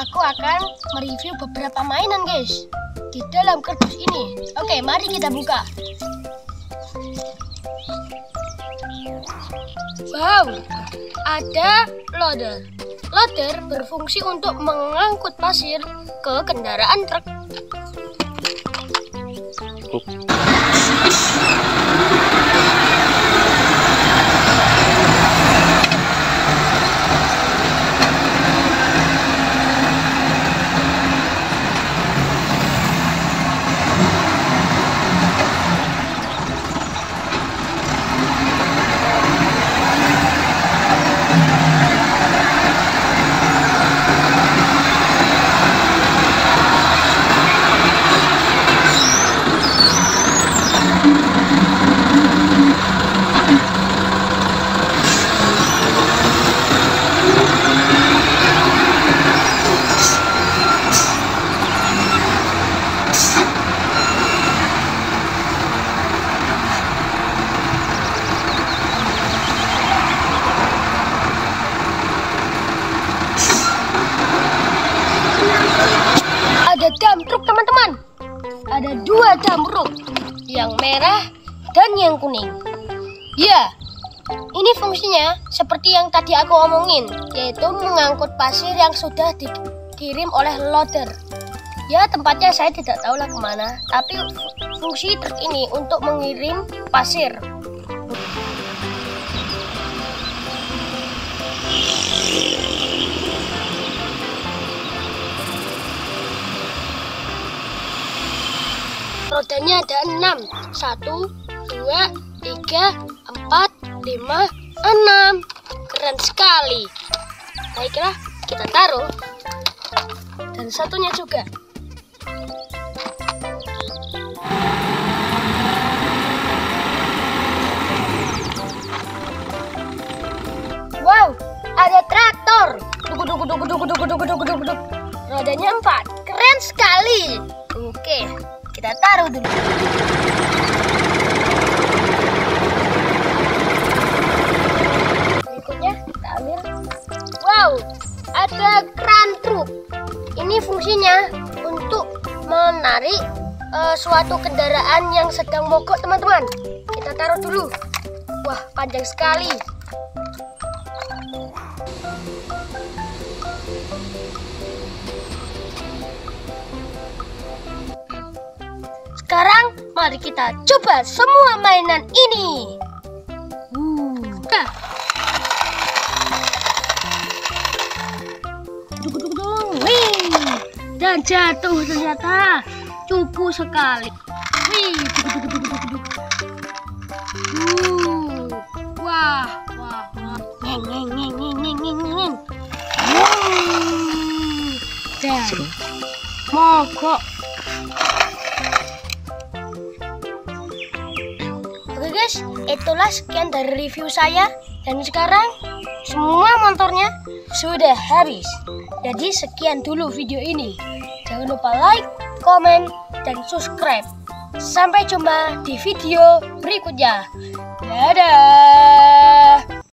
aku akan mereview beberapa mainan guys di dalam kardus ini. Oke, mari kita buka. Wow, ada loader. Loader berfungsi untuk mengangkut pasir ke kendaraan truk. Ada dump truk teman-teman. Ada dua dump truk, yang merah dan yang kuning. Ya, ini fungsinya seperti yang tadi aku omongin, yaitu mengangkut pasir yang sudah dikirim oleh loader. Ya, tempatnya saya tidak tahu lah ke mana, tapi fungsi truk ini untuk mengirim pasir. badannya ada 6 1, 2, 3, 4, 5, 6 Keren sekali. Baiklah, kita taruh. Dan satunya juga. Wow, ada traktor. Duku, duku, duku, duku, duku, duku, duku, duku, duku. Rodanya 4 Keren sekali. Oke kita taruh dulu. Berikutnya kita ambil. Wow, ada kran truk. Ini fungsinya untuk menarik eh, suatu kendaraan yang sedang mogok, teman-teman. Kita taruh dulu. Wah, panjang sekali. Sekarang mari kita coba semua mainan ini. Uh. Nah. Duk, duk, duk. Wih. Dan jatuh ternyata cupu sekali. Wih. Uh. Wah, wah, wah. Wow. Dan mogok. Guys, itulah sekian dari review saya dan sekarang semua motornya sudah habis. Jadi sekian dulu video ini. Jangan lupa like, komen, dan subscribe. Sampai jumpa di video berikutnya. Dadah.